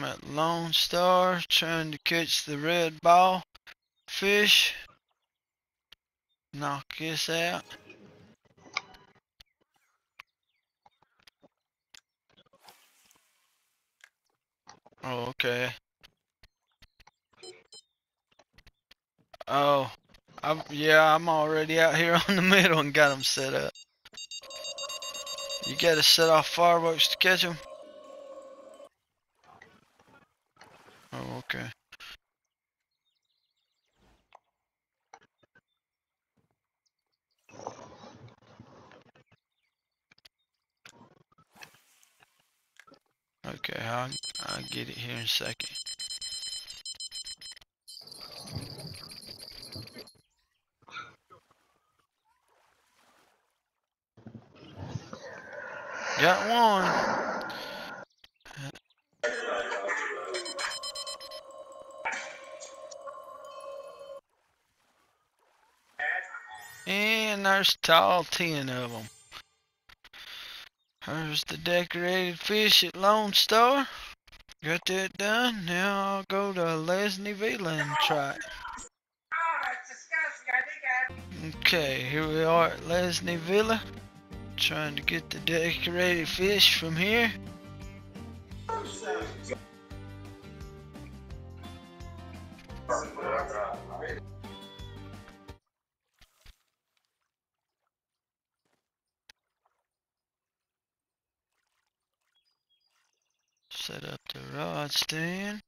I'm at Lone Star trying to catch the red ball fish. Knock this out. Oh, okay. Oh, I'm, yeah, I'm already out here on the middle and got them set up. You gotta set off fireworks to catch them? Oh, okay. Okay, I'll, I'll get it here in a second. Got one. And there's all ten of them. There's the decorated fish at Lone Star. Got that done. Now I'll go to Lesni Vila and try it. Okay, here we are at Lesni Vila. Trying to get the decorated fish from here. Set up the rod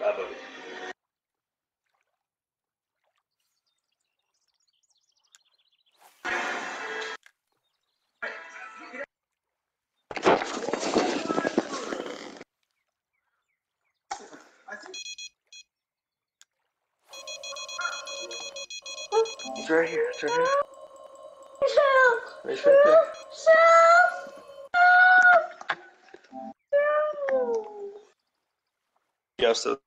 It's right here. It's right here. There. Yeah, so.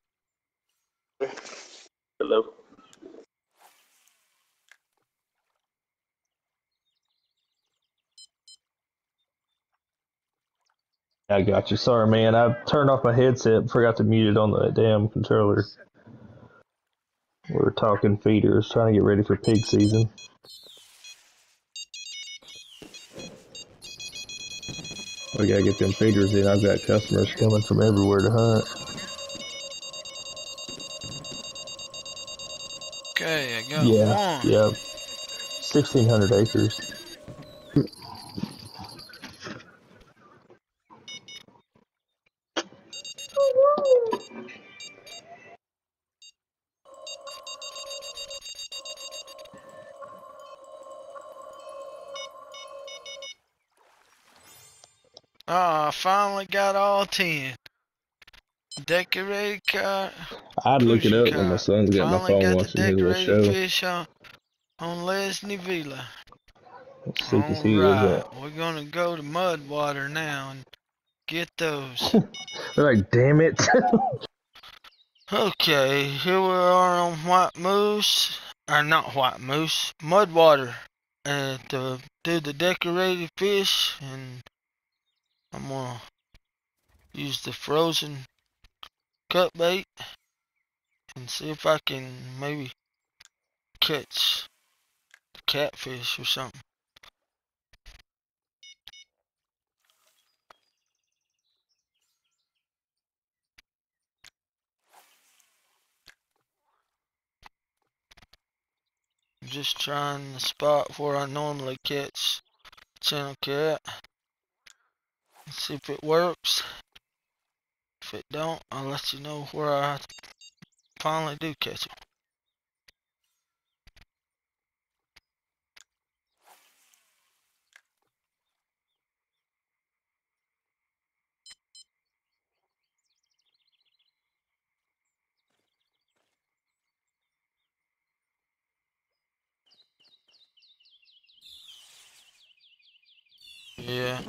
Hello. I got you. Sorry, man. I turned off my headset. Forgot to mute it on the damn controller. We were talking feeders, trying to get ready for pig season. We gotta get them feeders in. I've got customers coming from everywhere to hunt. Okay, I got Yeah, one. yeah. Sixteen hundred acres. Ah, I finally got all ten. Decorated car. I'd look it up when my son's got my phone got watching his little show. fish on, on Villa. Let's see where's Alright, we're gonna go to Mudwater now and get those. They're like, damn it. okay, here we are on White Moose, or not White Moose, Mudwater, and to do the decorated fish, and I'm gonna use the frozen cut bait and see if I can maybe catch the catfish or something. Just trying the spot where I normally catch channel cat. see if it works. If it don't, I'll let you know where I finally do catch them. Yeah,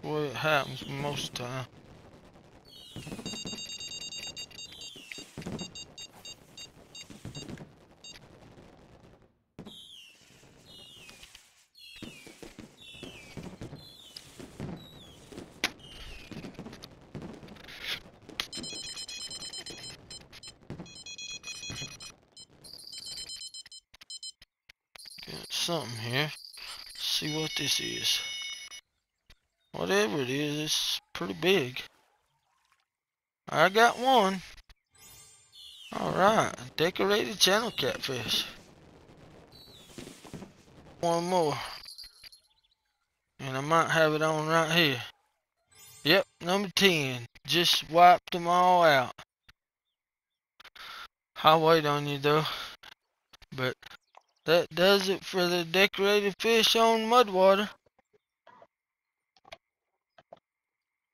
the way it happens most of the time. Got something here. see what this is. Whatever it is, it's pretty big. I got one. Alright, decorated channel catfish. One more. And I might have it on right here. Yep, number 10. Just wiped them all out. I'll wait on you though. But that does it for the decorated fish on Mudwater.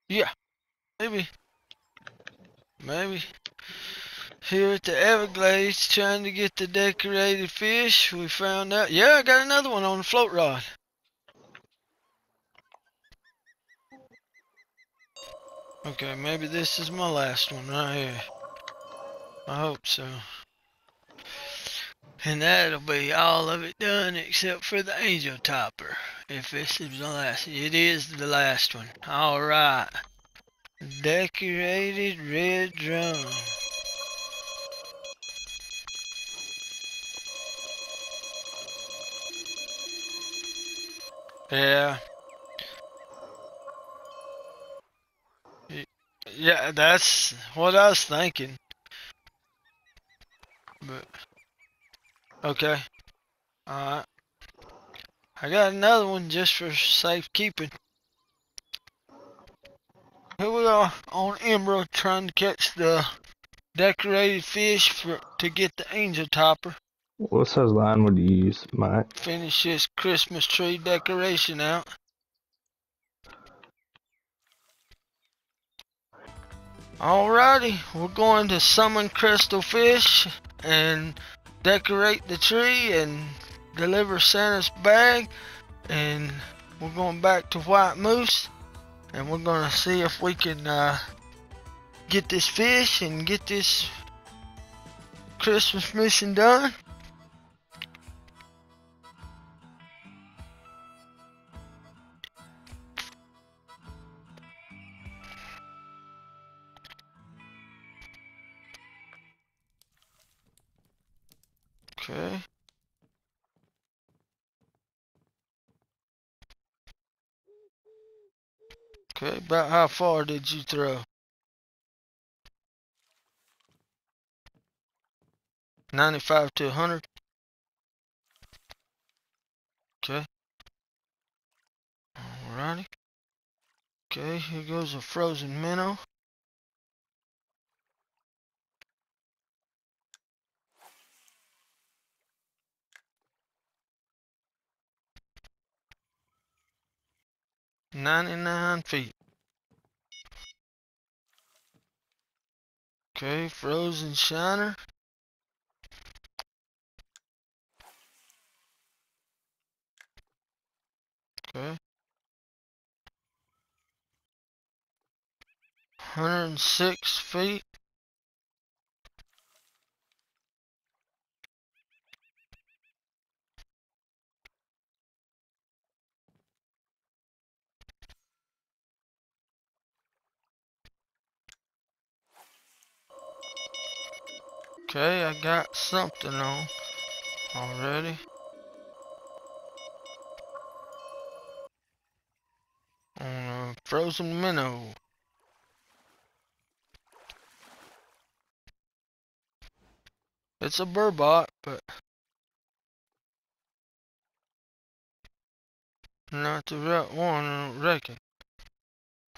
Yeah, maybe. Maybe. Here at the Everglades, trying to get the decorated fish, we found out. Yeah, I got another one on the float rod. Okay, maybe this is my last one right here. I hope so. And that'll be all of it done except for the angel topper. If this is the last, it is the last one. All right. Decorated red drum. Yeah. Yeah, that's what I was thinking. But okay. Alright. I got another one just for safekeeping. Here we are on Emerald trying to catch the decorated fish for to get the angel topper. What size line would you use, Mike? Finish this Christmas tree decoration out. Alrighty, we're going to summon crystal fish and decorate the tree and deliver Santa's bag and we're going back to White Moose and we're going to see if we can uh, get this fish and get this Christmas mission done. Okay, about how far did you throw? Ninety-five to hundred. Okay. Alrighty. Okay, here goes a frozen minnow. Ninety-nine feet. Okay, frozen shiner. Okay. Hundred and six feet. Okay, I got something on already. On a frozen minnow. It's a burbot, but not the right one, I don't reckon.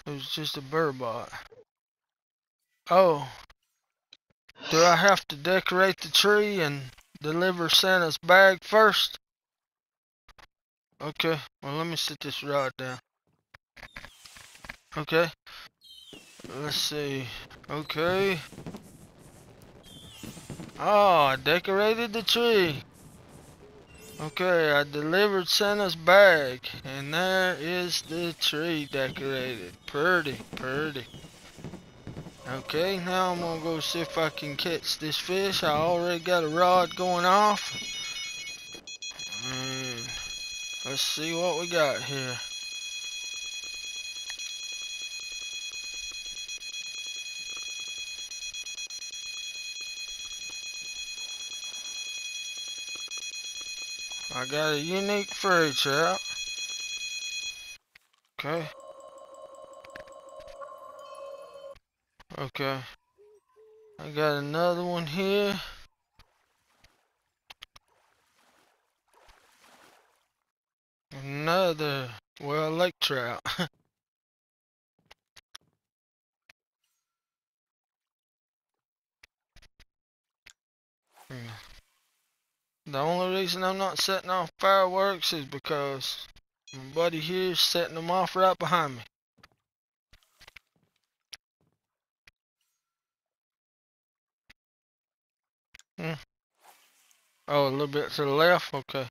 It was just a burbot. Oh. Do I have to decorate the tree and deliver Santa's bag first? Okay, well let me set this rod down. Okay. Let's see. Okay. Oh, I decorated the tree. Okay, I delivered Santa's bag, and there is the tree decorated. Pretty, pretty. Okay, now I'm gonna go see if I can catch this fish. I already got a rod going off. And let's see what we got here. I got a unique furry trout. Okay. Okay. I got another one here. Another, well, lake trout. Hmm. The only reason I'm not setting off fireworks is because my buddy here is setting them off right behind me. Hmm. Oh, a little bit to the left? Okay.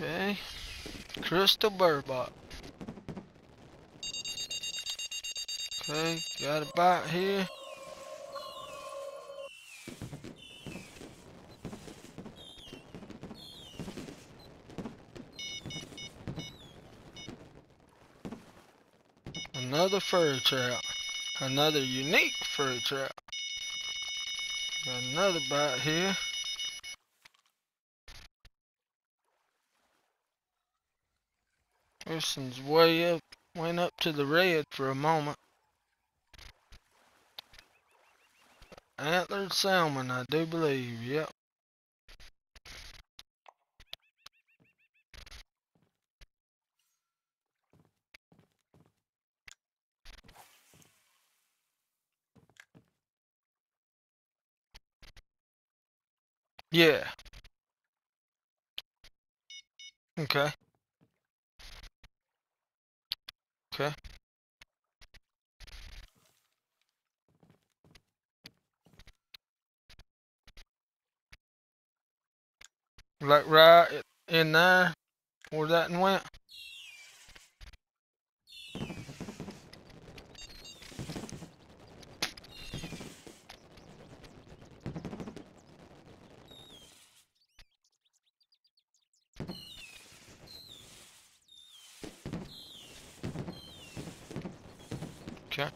Okay. Crystal burbot. Okay, got a bite here. Another fur trap. Another unique fur trap. Got another bite here. This one's way up, went up to the red for a moment. Antlered salmon, I do believe, yep. Yeah. Okay. Okay. Like right in there where that went. Okay.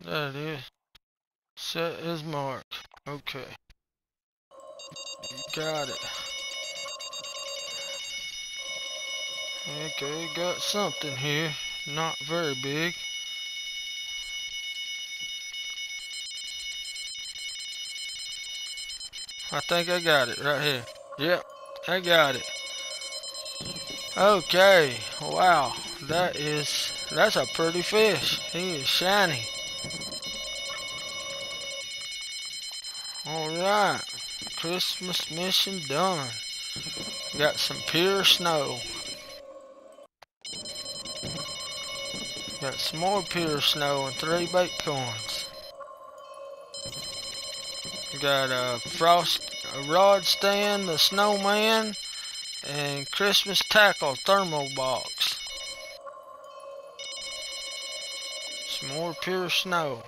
There it is. Set is marked. Okay. Got it. Okay, got something here. Not very big. I think I got it right here. Yep, I got it. Okay, wow, that is, that's a pretty fish. He is shiny. Alright, Christmas mission done. Got some pure snow. Got some more pure snow and three bait coins. Got a frost, a rod stand, the snowman, and Christmas tackle thermal box. Some more pure snow.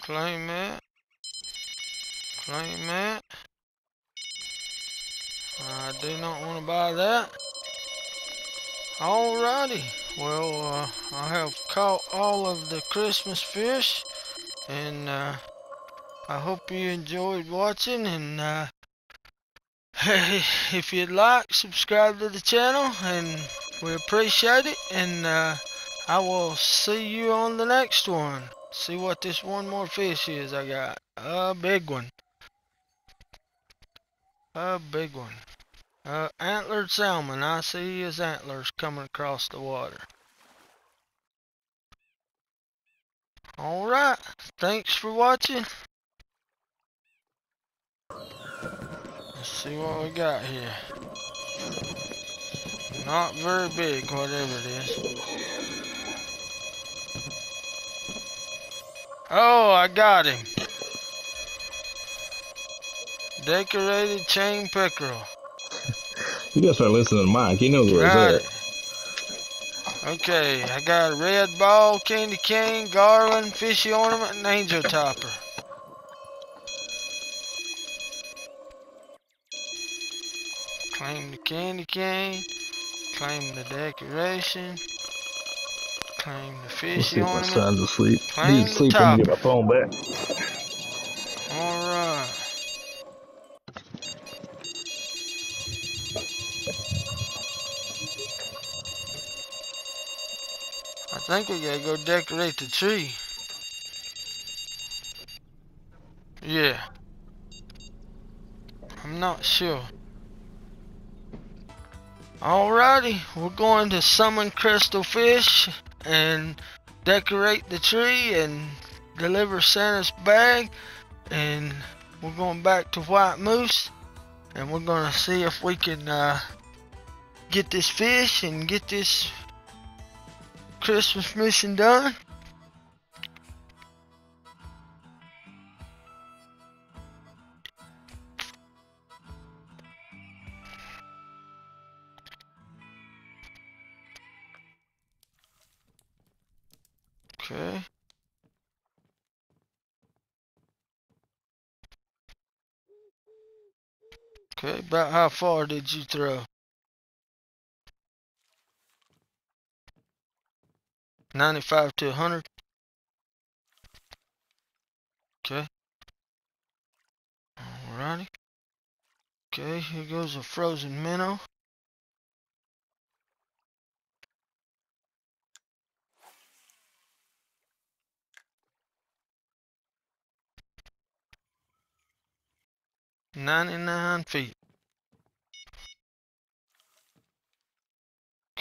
Claim that. Claim that. I do not want to buy that. Alrighty. Well, uh, I have caught all of the Christmas fish. And, uh, I hope you enjoyed watching. And, uh, if you'd like, subscribe to the channel. And we appreciate it. And, uh, I will see you on the next one. See what this one more fish is I got. A big one. A big one. Uh, antlered salmon. I see his antlers coming across the water. Alright. Thanks for watching. Let's see what we got here. Not very big, whatever it is. Oh, I got him. Decorated chain pickerel. You gotta start listening to Mike. He knows where Got it's it. Okay, I got a red ball, candy cane, garland, fishy ornament, and angel topper. Claim the candy cane, claim the decoration, claim the at. Let's see if my son's asleep. Claim He's asleep I get my phone back. Alright. I think we gotta go decorate the tree. Yeah. I'm not sure. Alrighty, we're going to summon crystal fish and decorate the tree and deliver Santa's bag and we're going back to White Moose and we're gonna see if we can uh, get this fish and get this Christmas mission done. About how far did you throw? Ninety-five to hundred. Okay. Alrighty. Okay, here goes a frozen minnow. Ninety-nine feet.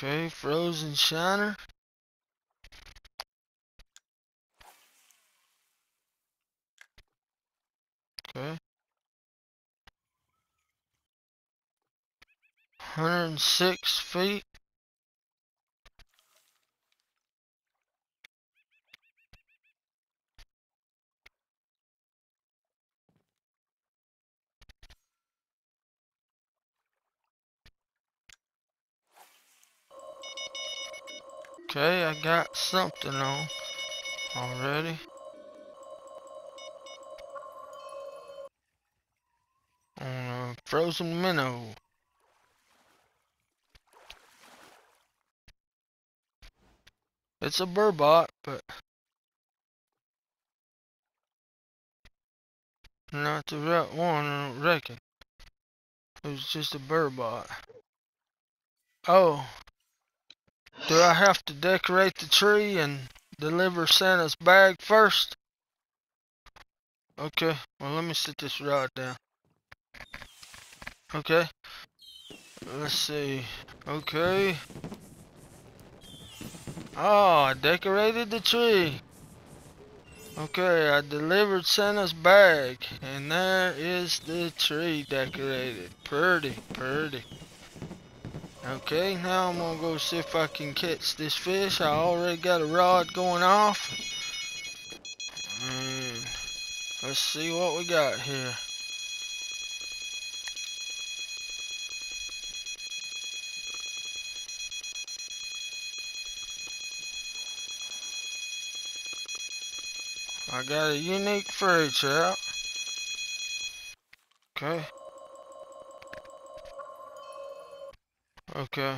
Okay, frozen shiner. Okay. Hundred and six feet. Okay, I got something on already. On a frozen minnow. It's a burbot, but not the right one, I don't reckon. It was just a burbot. Oh. Do I have to decorate the tree and deliver Santa's bag first? Okay, well let me set this rod down. Okay. Let's see. Okay. Oh, I decorated the tree. Okay, I delivered Santa's bag. And there is the tree decorated. Pretty, pretty. Okay, now I'm gonna go see if I can catch this fish. I already got a rod going off. And let's see what we got here. I got a unique furry trout. Okay. Okay.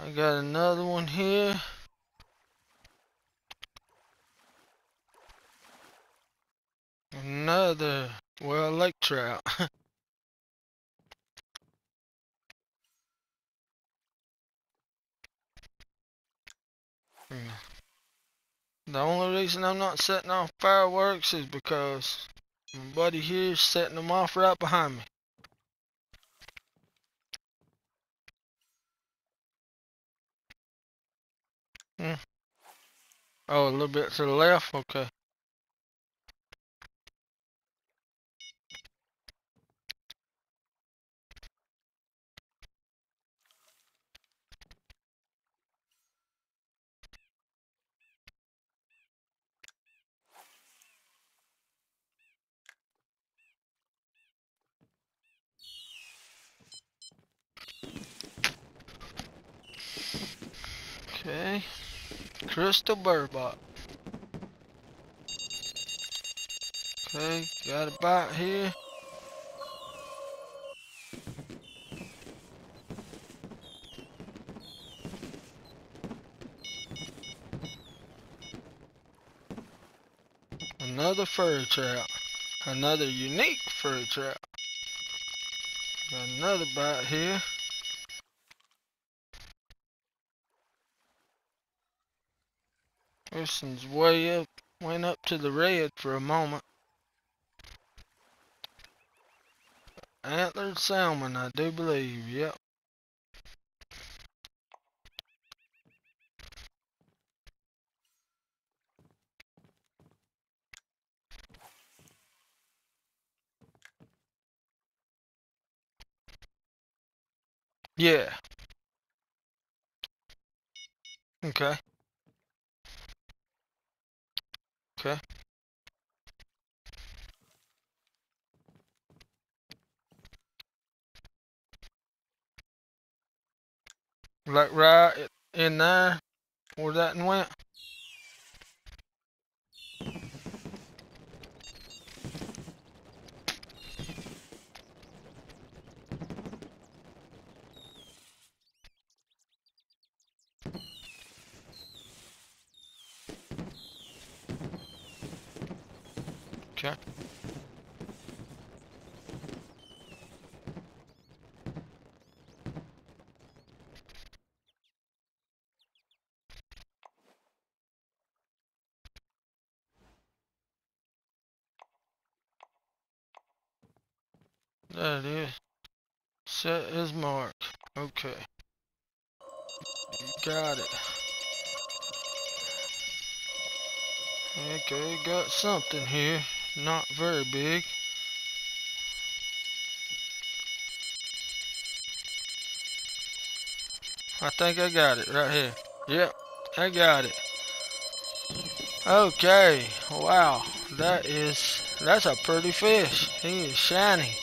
I got another one here. Another, well, lake trout. Hmm. The only reason I'm not setting off fireworks is because my buddy here is setting them off right behind me. Hmm. Oh, a little bit to the left? Okay. Okay. Crystal burbot. Okay, got a bite here. Another furry trout. Another unique furry trout. Got another bite here. Way up, went up to the red for a moment. Antlered salmon, I do believe, yep. Yeah. Okay. Like right in there where that one went. Okay. There it is. Set his mark. Okay. Got it. Okay, got something here. Not very big. I think I got it right here. Yep, I got it. Okay, wow, that is, that's a pretty fish. He is shiny.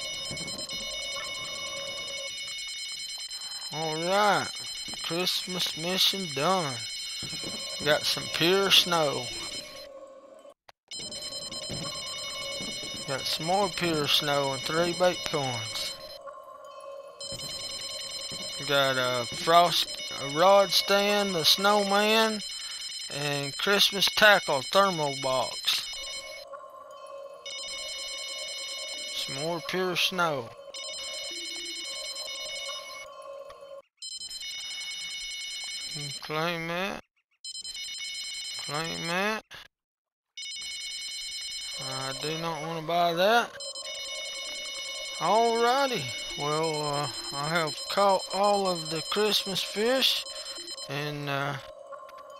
Alright, Christmas mission done. Got some pure snow. Got some more pure snow and three bait coins. Got a frost, a rod stand, a snowman, and Christmas tackle thermal box. Some more pure snow. Claim that. Claim that. I do not want to buy that. Alrighty. Well, uh, I have caught all of the Christmas fish. And uh,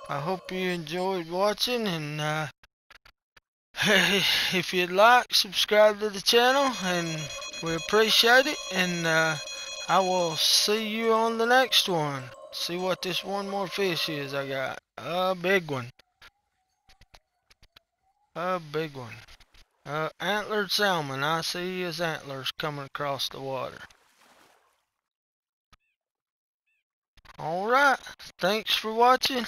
I hope you enjoyed watching. And uh, if you'd like, subscribe to the channel. And we appreciate it. And uh, I will see you on the next one. See what this one more fish is I got. A big one. A big one. Uh, antlered salmon. I see his antlers coming across the water. Alright. Thanks for watching.